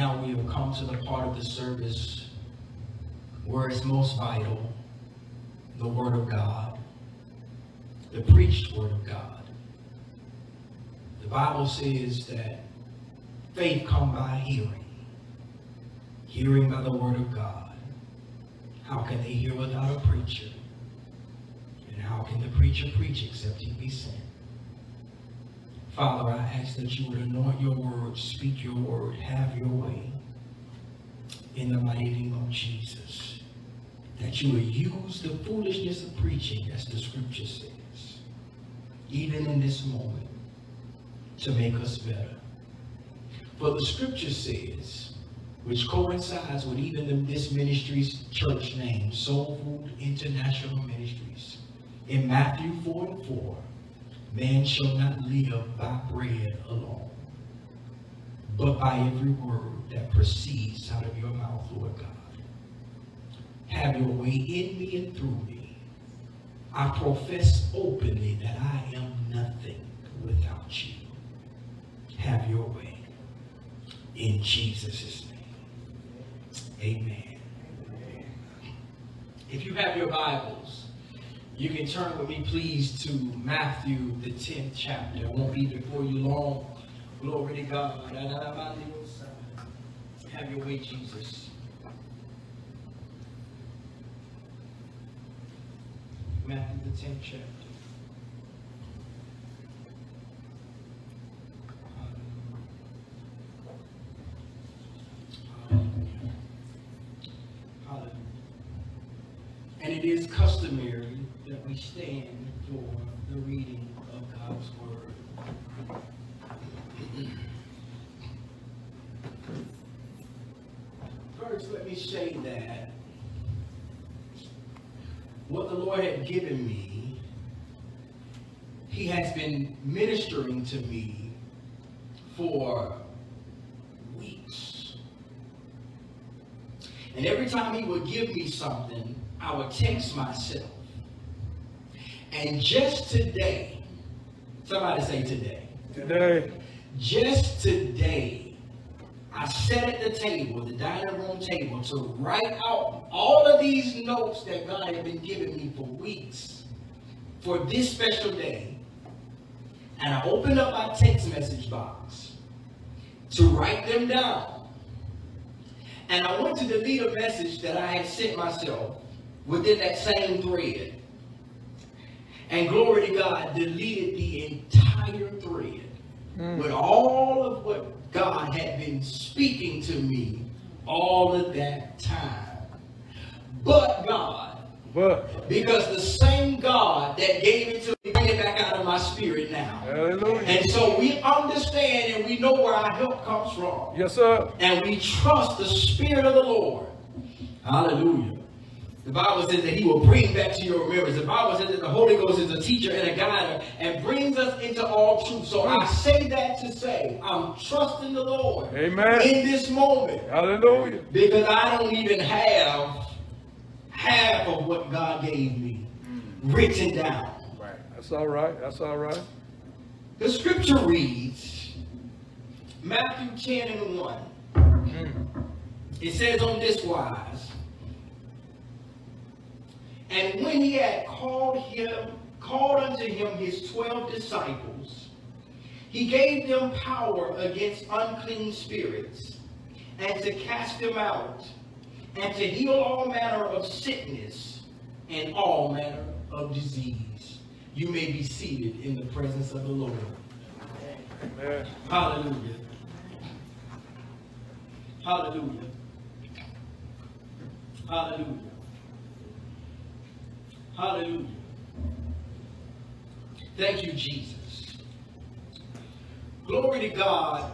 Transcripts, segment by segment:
Now we have come to the part of the service where it's most vital, the Word of God, the preached Word of God. The Bible says that faith come by hearing, hearing by the Word of God. How can they hear without a preacher? And how can the preacher preach except he be sent? Father, I ask that you would anoint your word, speak your word, have your way. In the mighty name of Jesus. That you would use the foolishness of preaching, as the scripture says, even in this moment, to make us better. For the scripture says, which coincides with even this ministry's church name, Soul Food International Ministries, in Matthew 4 and 4, Man shall not live by bread alone, but by every word that proceeds out of your mouth, Lord God. Have your way in me and through me. I profess openly that I am nothing without you. Have your way. In Jesus' name. Amen. If you have your Bibles, you can turn with me, please, to Matthew, the 10th chapter. I won't be before you long. Glory to God. Have your way, Jesus. Matthew, the 10th chapter. And it is customary that we stand for the reading of God's Word. First, let me say that what the Lord had given me, He has been ministering to me for weeks. And every time He would give me something, I would text myself and just today, somebody say today. Today. Just today, I sat at the table, the dining room table, to write out all of these notes that God had been giving me for weeks for this special day. And I opened up my text message box to write them down. And I went to delete a message that I had sent myself within that same thread and glory to God, deleted the entire thread mm. with all of what God had been speaking to me all of that time. But God, but because the same God that gave it to me, bring it back out of my spirit now. Hallelujah. And so we understand and we know where our help comes from. Yes, sir. And we trust the Spirit of the Lord. Hallelujah. The Bible says that he will bring back to your remembrance. The Bible says that the Holy Ghost is a teacher and a guide and brings us into all truth. So I say that to say I'm trusting the Lord Amen. in this moment. Hallelujah. Because I don't even have half of what God gave me written down. Right. That's all right. That's all right. The scripture reads Matthew 10 and 1. Mm. It says on this wise. And when he had called him, called unto him his twelve disciples, he gave them power against unclean spirits, and to cast them out, and to heal all manner of sickness and all manner of disease. You may be seated in the presence of the Lord. Amen. Hallelujah. Hallelujah. Hallelujah. Hallelujah. Thank you, Jesus. Glory to God.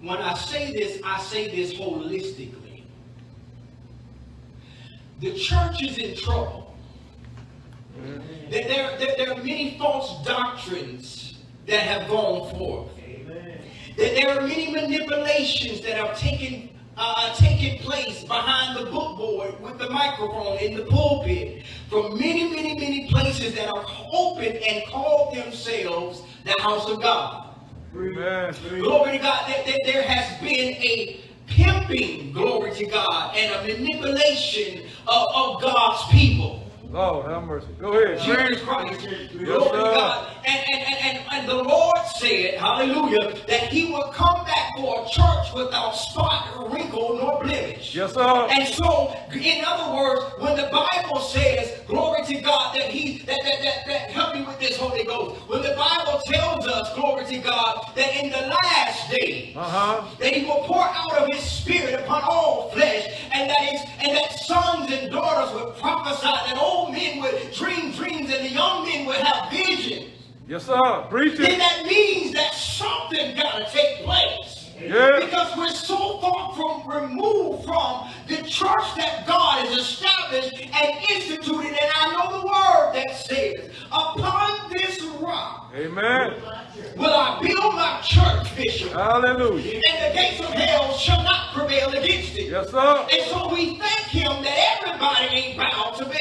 When I say this, I say this holistically. The church is in trouble. There, there, there are many false doctrines that have gone forth. Amen. There are many manipulations that have taken uh, taking place behind the bookboard with the microphone in the pulpit from many, many, many places that are open and call themselves the house of God. Amen. Glory to God. That, there has been a pimping, glory to God, and a manipulation of, of God's people. Lord, have mercy. Go ahead. Jesus Christ. Yes, Glory to. God. And, and, and, and, and the Lord said, hallelujah, that he would come back for a church without spot, wrinkle, nor blemish. Yes, sir. And so, in other words, when the Bible says, glory to God, that he, that, that, that, that, help me with this Holy Ghost. When the Bible tells us, glory to God, that in the last days, Uh-huh. that he will pour out of his spirit upon all flesh, and that is, and that sons and daughters would prophesy, that old men would dream dreams, and the young men would have visions. Yes, sir. Preach Then that means that something got to take place. Yeah. Because we're so far from removed from the church that God has established and instituted, and I know the word that says, "Upon this rock Amen. will I build my church, Bishop, Hallelujah. and the gates of hell shall not prevail against it." Yes, sir. And so we thank Him that everybody ain't bound to Baal.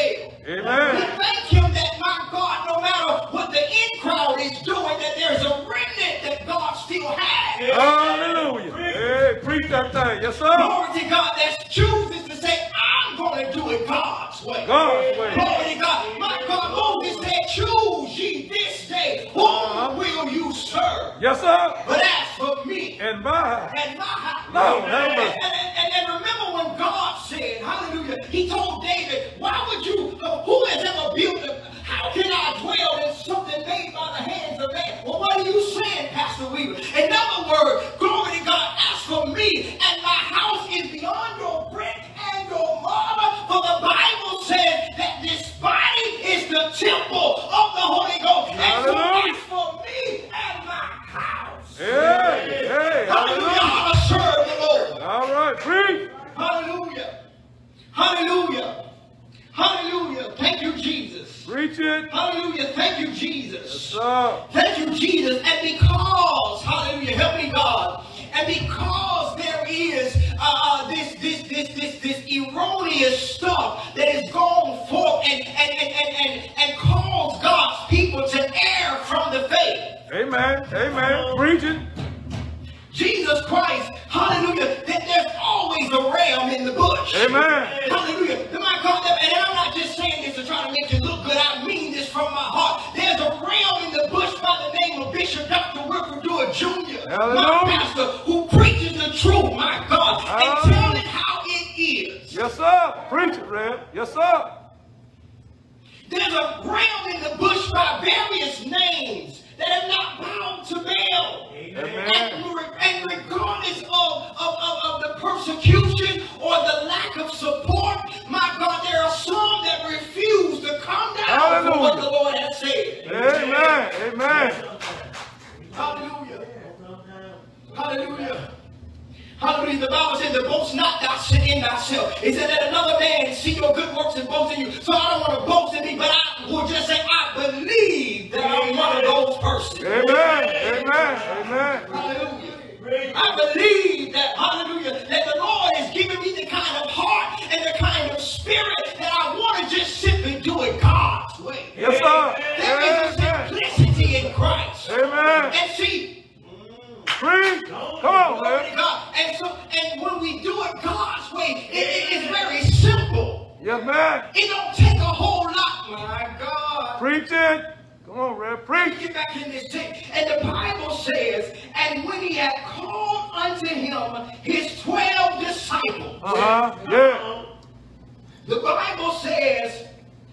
We Amen. thank Him that, my God, no matter what the in crowd is doing, that there's a remnant that God still has. Hallelujah. Hey, preach that thing. Yes, sir. Glory to God that chooses to say, I'm going to do it God's way. God's way. Glory to God. My God, Moses said, choose ye this day whom Uh-huh. will you serve. Yes, sir. But as for me And my and my house. Have and, and, and, and remember when God said, hallelujah, he told David, why would you, uh, who has ever built a, how can I dwell in something made by the hands of man? Well, what are you saying, Pastor Weaver? In other words, glory to God, as for me and my house is beyond your brick and your mortar, persecution or the lack of support, my God, there are some that refuse to come down for what the Lord has said. Amen. Amen. Hallelujah. Hallelujah. Hallelujah. The Bible says, "The boast not thyself in thyself." It said that another man see your good works and boast in you. So I don't want to boast in me, but I will just say, I believe that I'm one of those persons. Amen. Amen. Amen. Hallelujah. I believe that, hallelujah, that the Lord is giving me the kind of heart and the kind of spirit that I want to just simply do it God's way. Yes, sir. There is a simplicity in Christ. Amen. And see, Preach. Come on, man. God. And so, and when we do it God's way, it- it- it's very simple. Yes, man. It don't take a whole lot. My God. Preach it. Come on, Rev. Let me Preach. get back in this text. And the Bible says, and when he had called unto him his twelve disciples, Uh-huh. Yeah. the Bible says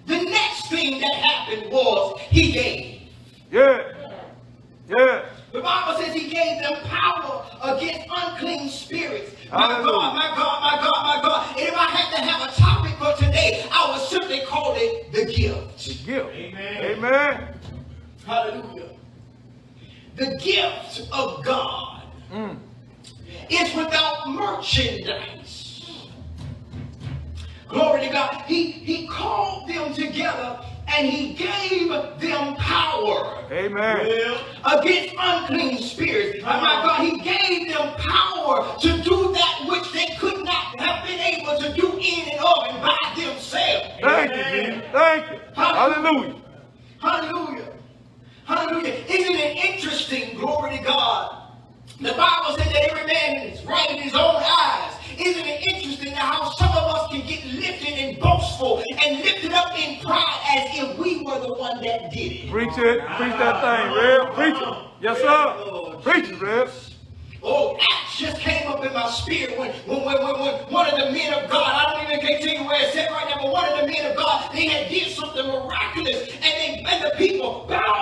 the next thing that happened was he gave. Yeah. Yeah. The Bible says he gave them power against unclean spirits. My Hallelujah. God, my God, my God, my God. And if I had to have a topic for today, I would simply call it the gift. The gift. Amen. Hallelujah. The gift of God Mm. is without merchandise. Glory to God. He, he called them together and he gave them power Amen. Well, against unclean spirits. And my God, He gave them power to do that which they could not have been able to do in and of and by themselves. Thank you, Jesus. Thank you. Hallelujah. Hallelujah. Hallelujah. Isn't it interesting? Glory to God. The Bible says that every man is right in his own eyes. Isn't it interesting how some of us can get lifted and boastful and lifted up in pride as if we were the one that did it? Preach it. Preach that thing, Rev. Preach it. Yes, sir. Preach it, Rev. Oh, Acts just came up in my spirit when, when, when, when, when one of the men of God, I don't even can't tell you where it's at right now, but one of the men of God, they had did something miraculous, and they and the people bowed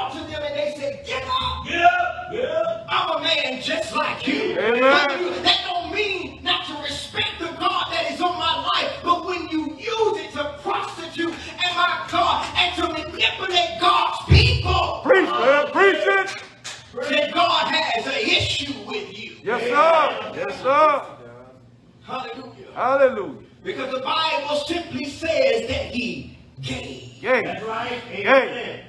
Hallelujah. Hallelujah. Because the Bible simply says that he gave. Yay. right. Yay.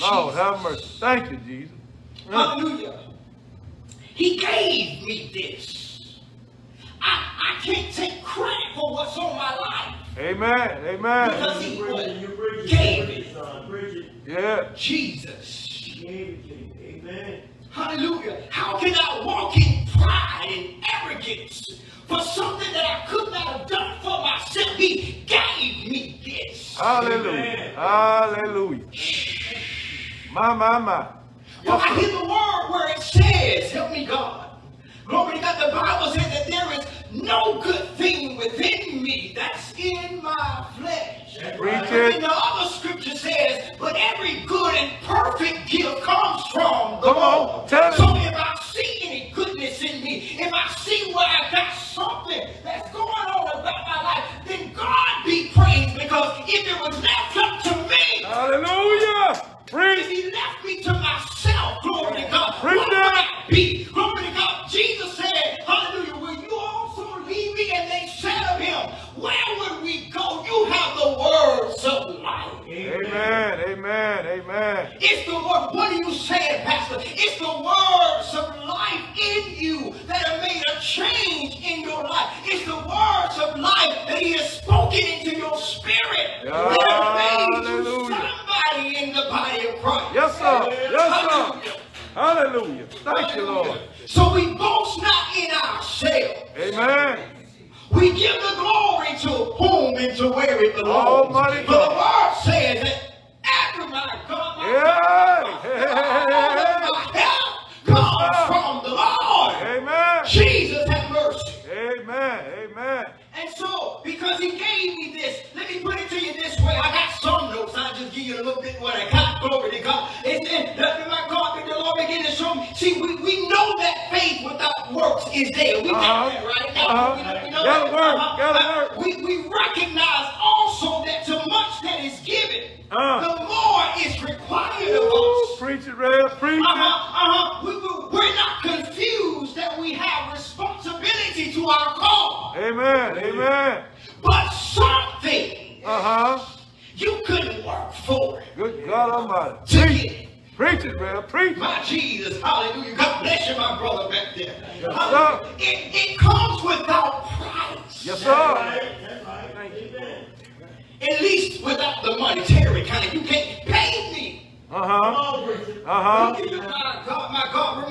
Lord, Jesus. have mercy. Thank you, Jesus. Mm. Hallelujah. He gave me this. I, I can't take credit for what's on my life Amen. Amen. because he You preach what? you preach it, gave it. it, son. Preach it. Yeah. Jesus. He gave it to you. Amen. Hallelujah. How can I walk in pride and arrogance for something that I could not have done for myself? He gave me this. Hallelujah. Hallelujah. My, my, my. For I hear the word where it says, help me God. Glory to God. The Bible says that there is no good thing within me that's in my flesh. Preach And it. the other scripture says, but every good and perfect gift comes from the Come Lord. tell And so, because he gave me this, let me put it to you this way. I got some notes. I'll just give you a little bit what I got. Glory to God. It's that my God, that the Lord began to show me. See, we, we know that faith without works is there. We got. Uh-huh.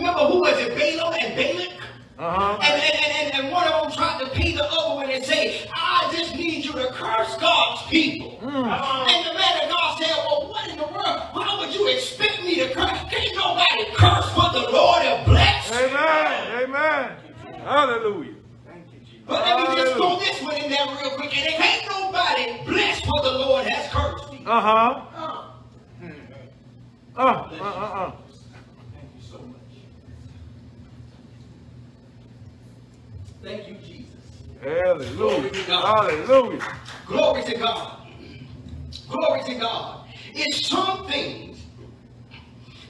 Remember who was it? Balaam and Balak? Uh huh. And, and, and, and, and one of them tried to pay the other one and say, I just need you to curse God's people. Mm. Come on. And the man of God said, Well, what in the world? Why would you expect me to curse? Can't nobody curse what the Lord has blessed. Amen. Amen. Hallelujah. Thank you, Jesus. But let me just throw this one in there real quick. And it ain't nobody bless what the Lord has cursed. Uh huh. Uh uh uh, Uh uh uh uh. Thank you so much. Thank you, Jesus. Hallelujah. Hallelujah. Glory to God. Glory to God. It's some things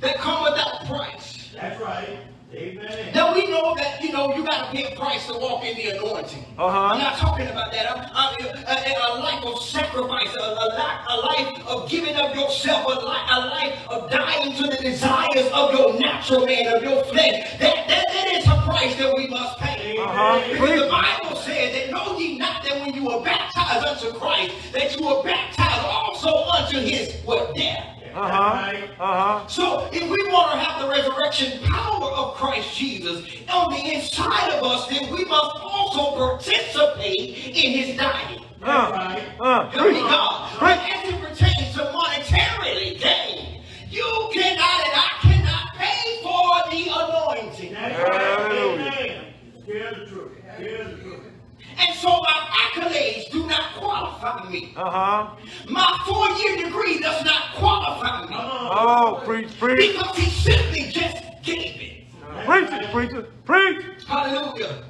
that come without price. That's right. Amen. Now we know that you know you got to pay a price to walk in the anointing. Uh-huh. I'm not talking about that. I'm, I'm a, a, life of sacrifice, a, a, life, a life of giving up yourself, a, life, a life of dying to the desires of your natural man, of your flesh. That, that, that is a price that we must pay. Uh-huh. The Bible says that know ye not that when you were baptized unto Christ, that you were baptized also unto his what death. Uh-huh. Uh-huh. So if we want to have the resurrection power of Christ Jesus on the inside of us, then we must also participate in his dying. Uh, uh, Help me. God. But as it pertains to monetarily gain, you cannot and I cannot pay for the anointing. That's right. Hallelujah. Amen. Here's the truth. Here's the truth. And so my accolades do not qualify me. Uh-huh. My four-year degree does not qualify me. Oh, preach, preach. Because he simply just gave it. Preach it, preacher. Preach. Hallelujah.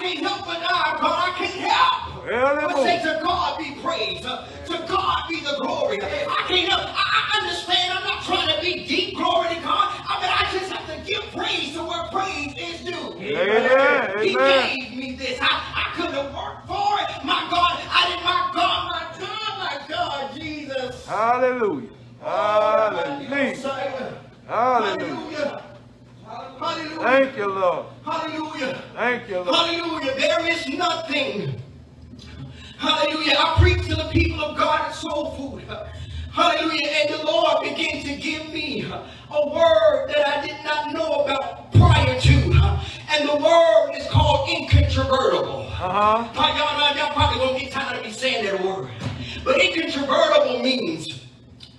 Can't help but die, God. I can't help. But say to God be praised. Uh, To God be the glory. I can't help. I, I understand. I'm not trying to be deep. Glory to God. I mean, I just have to give praise to where praise is due. Amen. He Amen. gave me this. I, I couldn't have worked for it. My God, I did. My God, my God, my God, Jesus. Hallelujah. Hallelujah. Hallelujah. Hallelujah. Thank you, Lord. Hallelujah. Thank you, Lord. Hallelujah. There is nothing. Hallelujah. I preach to the people of God at Soul Food. Hallelujah. And the Lord began to give me a word that I did not know about prior to. And the word is called incontrovertible. Uh-huh. Y'all probably won't get tired of me saying that word. But incontrovertible means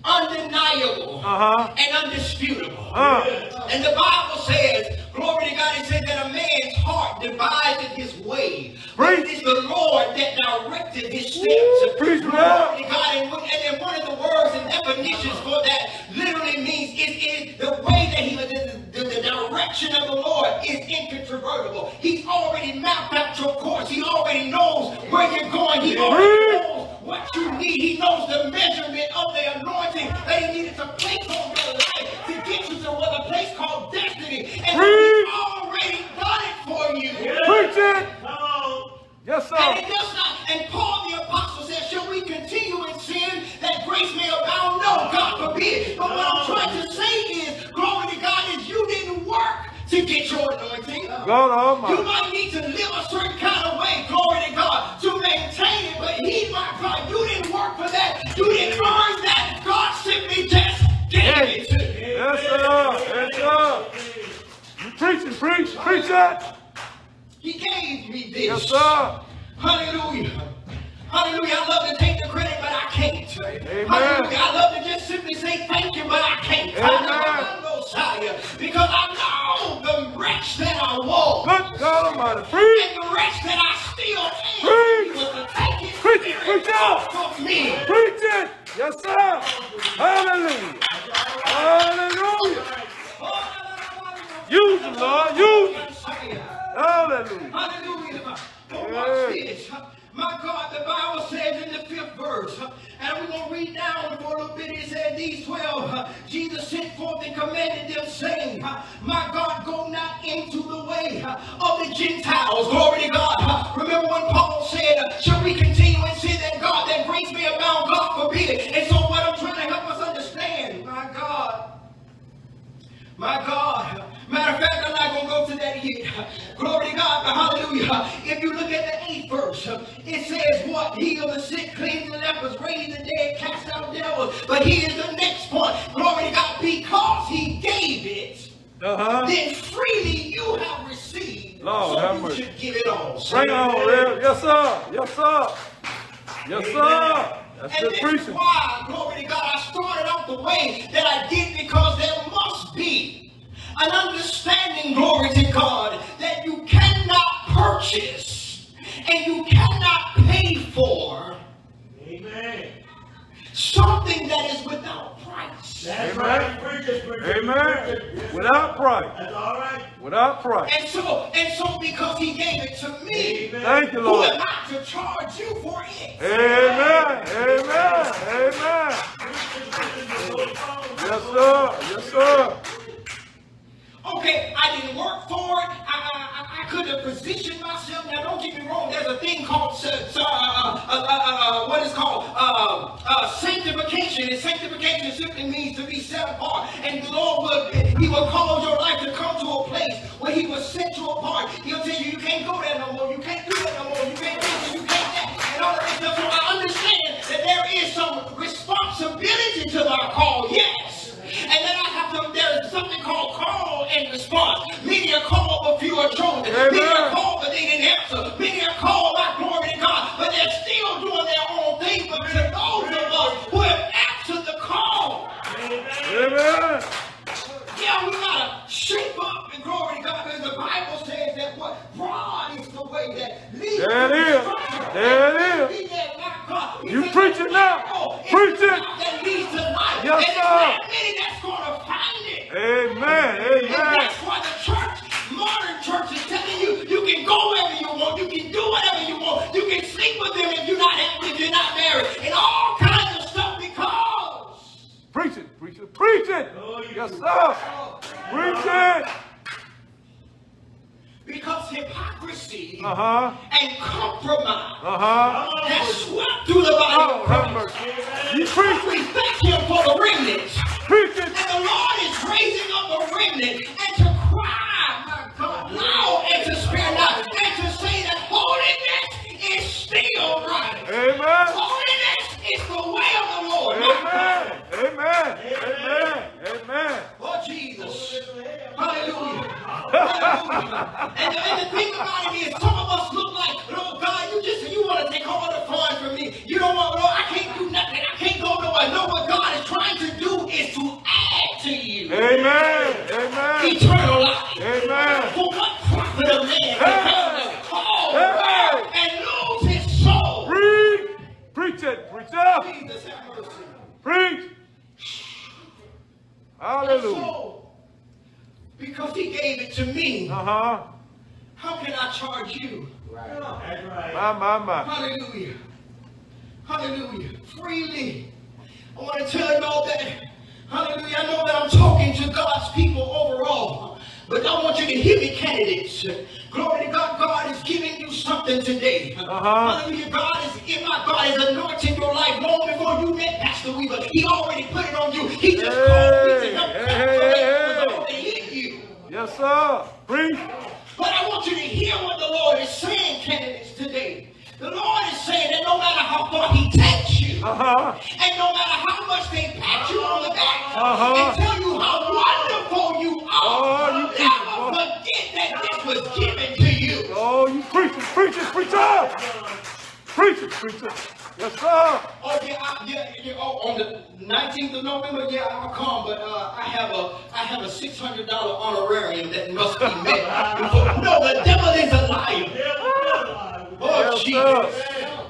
undeniable Uh-huh. and undisputable. Uh. And the Bible says, glory to God, it said that a man's heart devised his way. But it is the Lord that directed his steps. Preach, glory to God. And, one- and then one of the words and definitions for that literally means it is the way that he, the, the, the direction of the Lord is incontrovertible. He's already mapped out your course. He already knows where you're going. He already knows what you need. He knows the measurement of the anointing that he needed to place on your life to get you to another place called destiny. And he's already done it for you. Preach it. Come on. Yes, And sir. it does not, and Paul the apostle said, Shall we continue in sin that grace may abound? No, God forbid. But what I'm trying to say is, glory to God, to get your anointing. God You might need to live a certain kind of way, glory to God, to maintain it, but He, my God, you didn't work for that. You didn't earn that. God simply just gave it to you. Yes, sir. Yes, sir. You preaching, preach, preach that. He gave me this. Yes, sir. Hallelujah. Hallelujah. I love to take the credit, but I can't. Amen. Hallelujah. I love to just simply say thank you, but I can't. Amen. Because I know the wretch that I was. Good God Almighty. Preach. And the wretch that I still am. Preach. Was to take his Preach Preach out. from me. Preach it. Yes, sir. Hallelujah. Something that is without price. That's Amen. right. Preach it, preach it, Amen. preach. Yes, Without price. That's all right. Without price. And so, and so because he gave it to me, Amen. Thank you, Lord. who am I to charge you for it? Amen. Amen. Amen. Yes, sir. Yes, sir. Okay, I didn't work for it. I, I, I- could have positioned myself. Now, don't get me wrong. There's a thing called uh, uh, uh, uh, what is called sanctification. And sanctification simply means to be set apart. And the Lord would He will cause your life to come to a place where He will set you apart. He'll tell you you can't go there no more. You can't do that no more. You can't do this. You can't that. And all that. So I understand that there is some responsibility to my call. Yes. And then I have to, there is something called call and response. Many are called, but few are chosen. Many are Amen. called, but they didn't answer. Many are called by glory to God, but they're still doing their own thing. But to those of us who have answered the call, Amen. yeah, we gotta shape up and glory to God, because the Bible says that what broad is the way that leads to is. Eternal life. Amen. For what profit a man to gain Hey! and lose his soul? Preach. Preach it. Preach it. Jesus have mercy. Preach. Hallelujah. So, because he gave it to me, Uh-huh. how can I charge you? That's right. My, my, my. Hallelujah. Hallelujah. Freely. I want to tell you all that. Hallelujah. I know that I'm talking to God's people overall. But I want you to hear me, candidates. Glory to God. God is giving you something today. Uh-huh. Hallelujah. God is, if my God is anointing your life long before you met Pastor Weaver. He already put it on you. He just called me to help Hey, hey, hey. you. Yes, sir. Preach. But I want you to hear what the Lord is saying, candidates, today. The Lord is saying that no matter how far He takes Uh-huh. and no matter how much they pat you on the back Uh-huh. and tell you how wonderful you are, Oh, you never boy. forget that this was given to you. Oh, you preach it. Preach it. Preach it. Preach it. Preach it. Yes, sir. Oh yeah, I, yeah, yeah. Oh, on the 19th of November, yeah, I'll come. But uh, I have a, I have a six hundred dollar honorarium that must be met. Before, no, the devil is a liar. Oh Yes, Jesus. sir.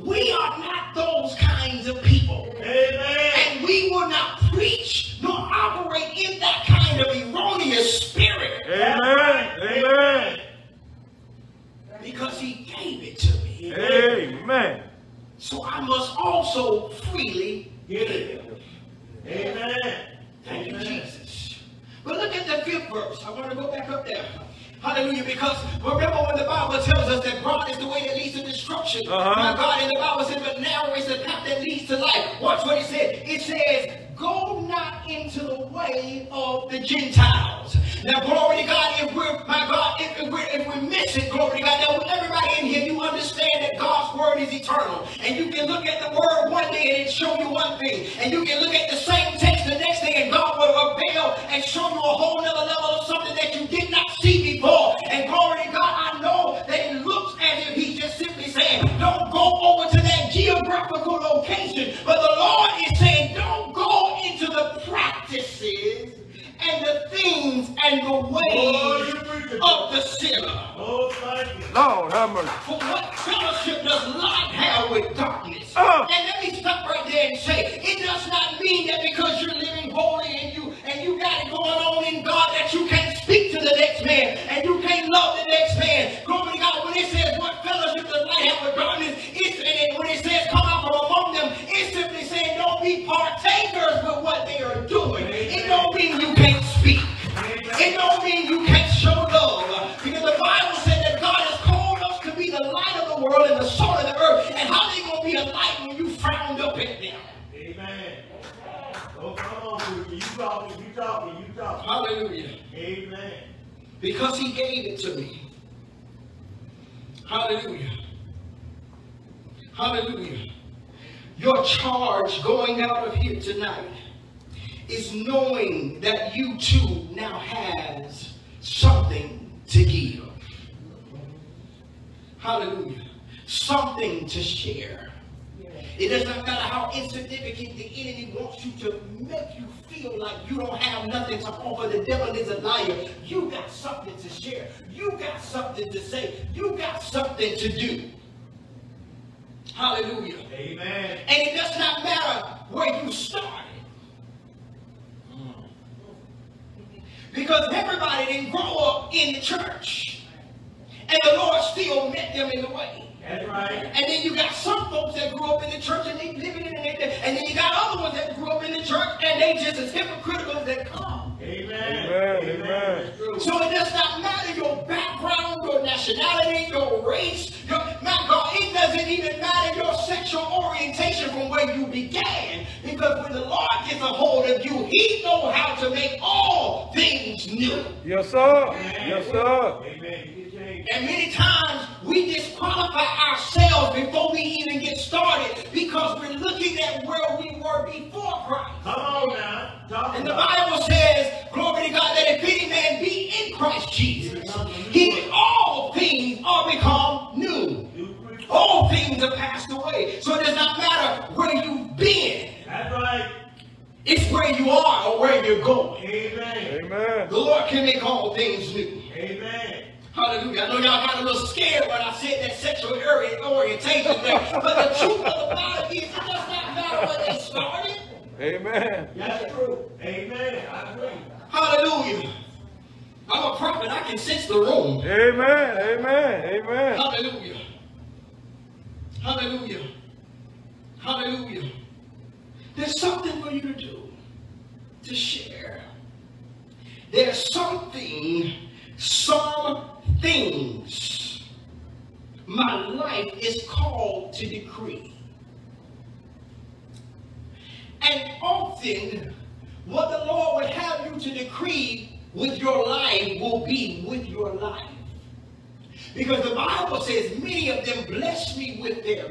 We are kinds of people. Amen. And we will not preach nor operate in that kind of erroneous spirit Amen. Amen. because he gave it to me. Amen. So I must also freely give. it. Amen. Thank you, Jesus. But look at the fifth verse. I want to go back up there. Hallelujah. Because remember when the Bible tells us that broad is the way that leads to destruction. Uh-huh. My God, and the Bible says, but narrow is the path that leads to life. Watch what it said. It says, go not into the way of the Gentiles. Now, glory to God, if we're, my God, if, if we're, if we miss it, glory to God, now everybody in here, you understand that God's word is eternal. And you can look at the word one day and it show you one thing. And you can look at the same text the next day and God will reveal and show you a whole nother level of something that you did not see before. And glory to God, I know that it looks as if he's just simply saying, don't go over to that geographical location. But the Lord is saying, don't go into the practices and the things and the ways oh, of the sinner. Oh, thank you. Lord have mercy. Hallelujah. Something to share. It does not matter how insignificant the enemy wants you to make you feel like you don't have nothing to offer. The devil is a liar. You got something to share. You got something to say. You got something to do. Hallelujah. Amen. And it does not matter where you started. Mm. Because everybody didn't grow up in the church. And the Lord still met them in the way. That's right. And then you got some folks that grew up in the church and they living in it. And then you got other ones that grew up in the church and they just as hypocritical as they come. Amen. Amen, amen. That's. So it does not matter your background, your nationality, your race, your my God, it doesn't even matter your sexual orientation from where you began. Because when the Lord gets a hold of you, He knows how to make all things new. Yes, sir. Yes, sir. Amen. You get changed. And many times we disqualify ourselves before we even get started because we're looking at where we were before Christ. Come on now. Talk And the Bible says, glory to God, that if any man be in Christ Jesus, he all things are become new. You. All things are passed away. So it does not matter where you've been. That's right. It's where you are or where you're going. Amen. Amen. The Lord can make all things. Amen. Hallelujah. I know y'all got a little scared when I said that sexual orientation thing. But the truth of the matter is, it does not matter where they started. Amen. That's true. Amen. I agree. Hallelujah. I'm a prophet. I can sense the room. Amen. Amen. Amen. Hallelujah. Hallelujah. Hallelujah. There's something for you to do, to share. There's something, some things my life is called to decree. And often, what the Lord would have you to decree with your life will be with your life. Because the Bible says, many of them bless me with their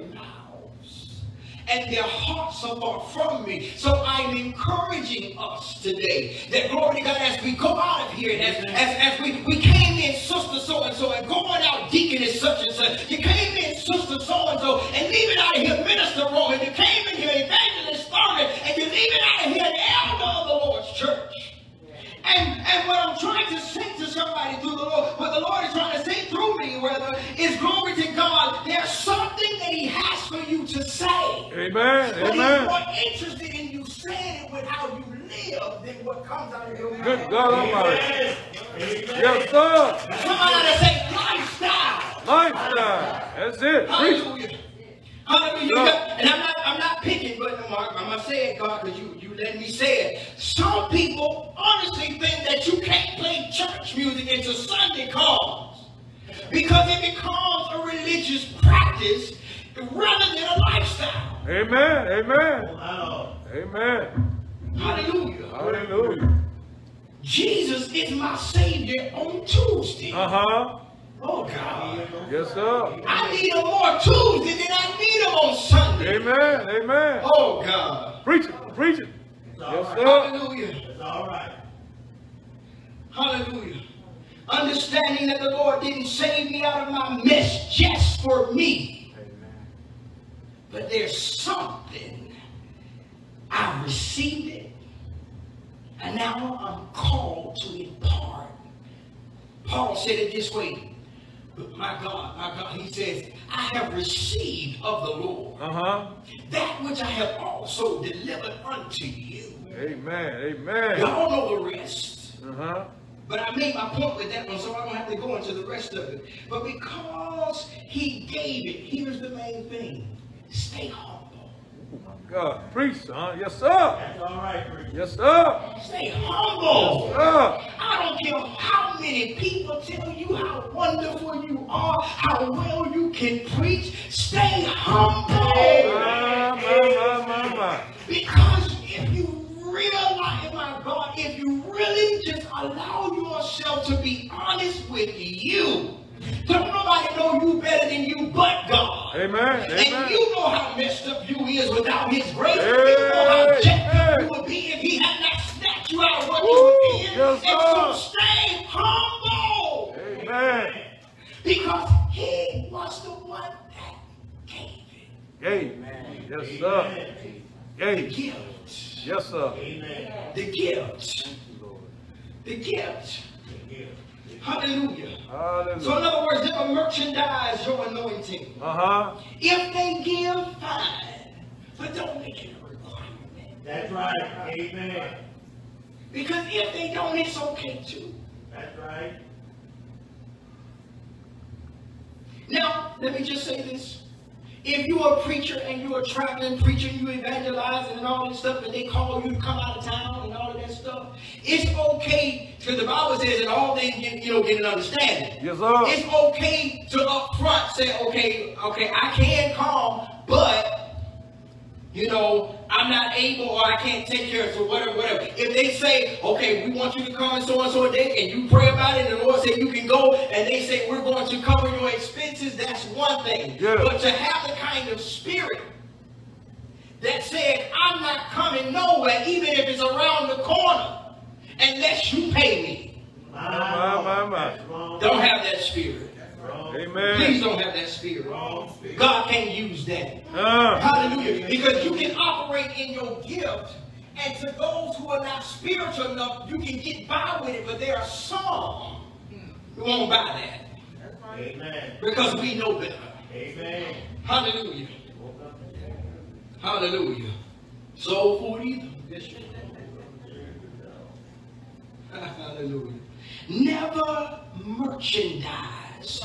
and their hearts are far from me. So I'm encouraging us today that glory to God as we go out of here, and as, as, as we, we came in sister so and so, and going out deacon is such and such. You came in sister so and so, and leaving out of here minister Roman. You came in here evangelist Thurman, and you're leaving out of here an elder of the Lord's church. And, and what I'm trying to say to somebody through the Lord, what the Lord is trying to say through me, rather, is glory to God. There's something Amen. But He's Amen. more interested in you saying it with how you live than what comes out of your mouth. Good God Almighty. Amen. Yes, sir. Somebody to say lifestyle. Lifestyle. That's it. Preach. Hallelujah. Hallelujah. You and I'm not, I'm not picking, but I'm, I'm gonna say it, God, because you, you let me say it. Some people honestly think that you can't play church music into Sunday calls because it becomes a religious practice rather than a lifestyle. Amen. Amen. Lord. Amen. Hallelujah. Hallelujah. Jesus is my Savior on Tuesday. Uh huh. Oh God. Yes, sir. I need them more Tuesday than I need them on Sunday. Amen. Amen. Oh God. Preach it. Preach it. Yes, sir. Hallelujah. It's all right. Hallelujah. Understanding that the Lord didn't save me out of my mess just for me. But there's something. I received it. And now I'm called to impart. Paul said it this way. But my God, my God, he says, I have received of the Lord Uh huh. that which I have also delivered unto you. Amen. Amen. Y'all know the rest. Uh huh. But I made my point with that one, so I don't have to go into the rest of it. But because he gave it, here's the main thing stay humble. Oh, my God. Preach, son. Yes, sir. That's all right. Yes, sir. Stay humble. Yes, Sir. I don't care how many people tell you how wonderful you are, how well you can preach. Stay humble. My, my, my, my. Because if you realize, my God, if you really just allow yourself to be honest with you, don't nobody know you better than you but God. Amen. And Amen. you know how messed up you is without his grace. you know how Hey, jacked up you would be if he had not snatched you out of what Woo, you were in. yes, and so stay humble. Amen. Because he was the one that gave it. Amen. Yes, sir. Amen. The gift. Yes, sir. Amen. The gift. The gift. Hallelujah. So in other words, never merchandise your anointing. Uh huh. If they give, fine. But don't make it a requirement. That's right. Amen. Because if they don't, it's okay too. That's right. Now, let me just say this. If you're a preacher and you're a traveling preacher, you evangelizing and all this stuff, and they call you to come out of town and all of that stuff, it's okay because the Bible says that all things get, you know, get an understanding. Yes, sir. It's okay to up front say, okay, okay, I can come, but you know, I'm not able or I can't take care of it, so whatever, whatever. If they say, okay, we want you to come and so and so a day, and you pray about it, and the Lord said you can go, and they say we're going to cover your expenses, that's one thing. Yeah. But to have the kind of spirit that said, I'm not coming nowhere, even if it's around the corner, unless you pay me. My, my, my. Don't have that spirit. Wrong. Please don't have that spirit. God can't use that. Uh, Hallelujah. Because you can operate in your gift, and to those who are not spiritual enough, you can get by with it, but there are some who won't buy that Amen. because we know better. Amen. Hallelujah. Hallelujah. Soul food either. Hallelujah. Never merchandise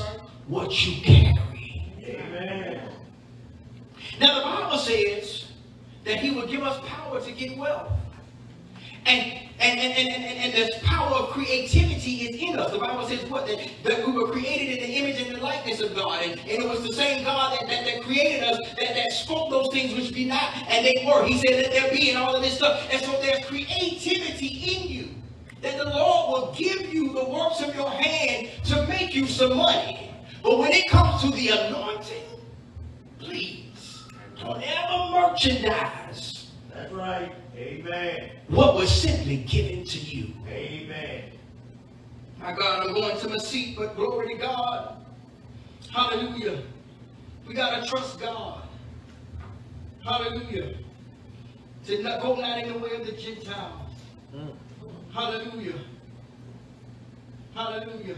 what you carry. Amen. Now the Bible says that he will give us power to get wealth. And and, and, and, and, and this power of creativity is in us. The Bible says what? That, that we were created in the image and the likeness of God. And, and it was the same God that, that, that created us that, that spoke those things which be not, and they were. He said, let there be, and all of this stuff. And so there's creativity in you. That the Lord will give you the works of your hand to make you some money. But when it comes to the anointing, please don't ever merchandise That's right. Amen. what was simply given to you. Amen. My God, I'm going to my seat, but glory to God. Hallelujah. We got to trust God. Hallelujah. To not go not in the way of the Gentiles. Mm. Hallelujah. Hallelujah.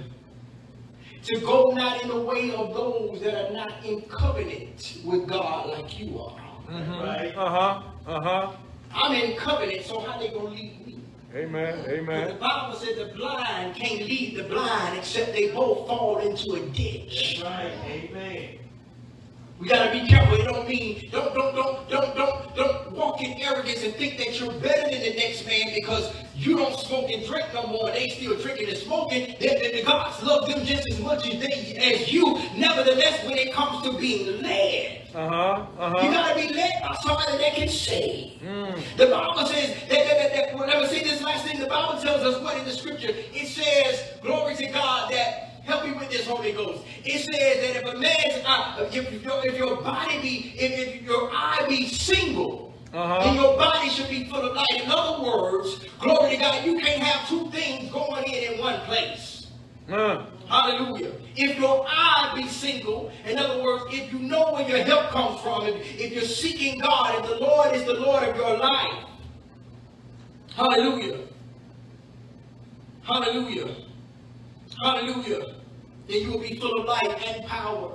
To go not in the way of those that are not in covenant with God like you are. That's right. uh huh. Uh huh. I'm in covenant, so how they gonna lead me? Amen. Amen. the Bible said the blind can't lead the blind except they both fall into a ditch. That's right. Amen. We gotta be careful. It don't mean don't don't don't don't don't don't walk in arrogance and think that you're better than the next man because you don't smoke and drink no more. They still drinking and smoking. Then the, gods love them just as much as they as you. Nevertheless, when it comes to being led, Uh huh. Uh you gotta be led by somebody that can see. Mm. The Bible says that, that, that, that whenever see this last thing, the Bible tells us what in the scripture? It says, glory to God, that Help me with this, Holy Ghost. It says that if a man's eye, if your, if your body be, if, if your eye be single, Uh-huh. then your body should be full of light. In other words, glory to God, you can't have two things going in in one place. Uh, Hallelujah. If your eye be single, in other words, if you know where your help comes from, if, if you're seeking God, if the Lord is the Lord of your life, hallelujah. Hallelujah. Hallelujah. Then you will be full of light and power.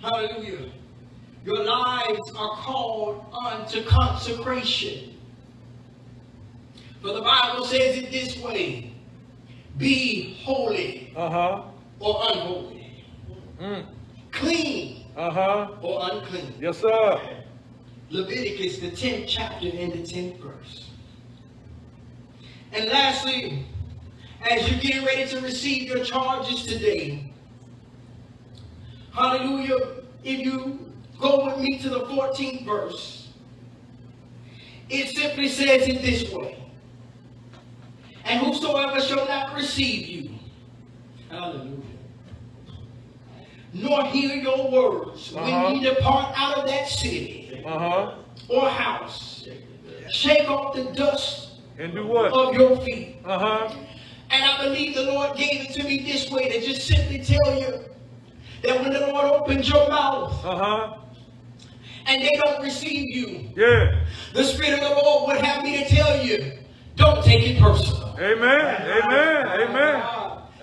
Hallelujah. Your lives are called unto consecration. For the Bible says it this way be holy uh-huh. or unholy, Mm. clean Uh-huh. or unclean. Yes, sir. Leviticus, the 10th chapter and the 10th verse. And lastly, as you're getting ready to receive your charges today, hallelujah, if you go with me to the 14th verse, it simply says it this way And whosoever shall not receive you, hallelujah, nor hear your words Uh-huh. when ye depart out of that city Uh-huh. or house, shake off the dust And do what? of your feet. Uh-huh. And I believe the Lord gave it to me this way to just simply tell you that when the Lord opens your mouth Uh-huh. and they don't receive you, Yeah. the Spirit of the Lord would have me to tell you, don't take it personal. Amen. Amen. Amen.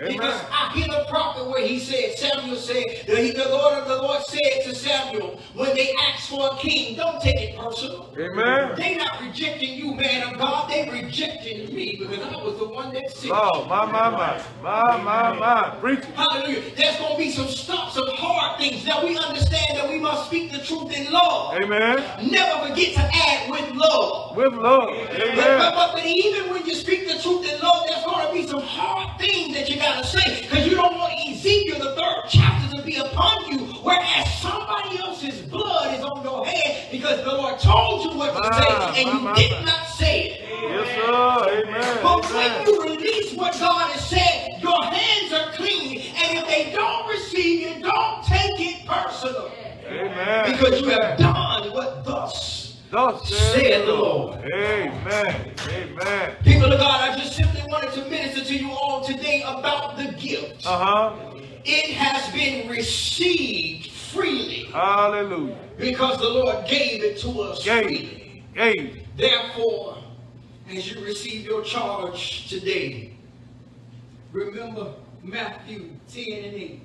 Because I hear the prophet where he said, Samuel said, that he, the Lord of the Lord said to Samuel, when they ask for a king, don't take it personal. Amen. They not rejecting you, man of God. They rejecting me because I was the one that sinned. Oh, my, my, my. My, my, my. Preach. Hallelujah. There's going to be some stuff, some hard things. that we understand that we must speak the truth in love. Amen. Never forget to add with love. With love. But, Amen. but, but even when you speak the truth in love, there's going to be some hard things that you got to say because you don't want Ezekiel, the third chapter, to be upon you, whereas somebody else's blood is on your head because the Lord told you what to Ah, say and you did not say it. Yes, sir. Amen. But when you release what God has said, your hands are clean. And if they don't receive it, don't take it personal. Amen. Because you have done thus. Said the Lord. Amen. Amen. People of God, I just simply wanted to minister to you all today about the gift. Uh-huh. It has been received freely Hallelujah. because the Lord gave it to us freely. Gave. Gave. Therefore, as you receive your charge today, remember Matthew 10 and 8.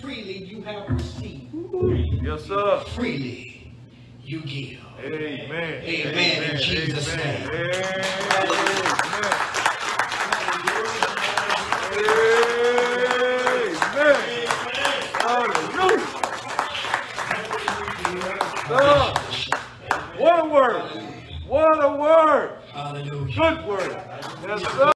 Freely you have received, Yes, sir. freely you give. Amen. Amen in Jesus' Amen. name. Amen. Hallelujah. Sir, One word. What a word. Hallelujah. Good word. Yes, sir.